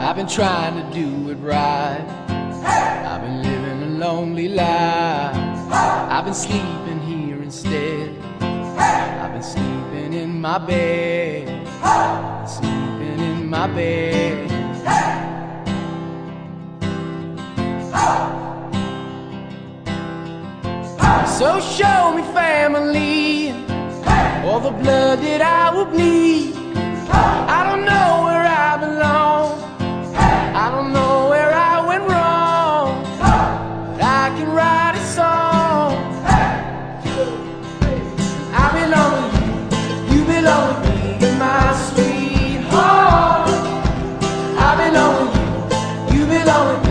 I've been trying to do it right. I've been living a lonely life. I've been sleeping here instead. I've been sleeping in my bed. Sleeping in my bed. So show me family, hey! all the blood that I will bleed. Hey! I don't know where I belong, hey! I don't know where I went wrong, but I can write a song. I belong with you, you belong with me, my sweetheart. I belong with you, you belong with me.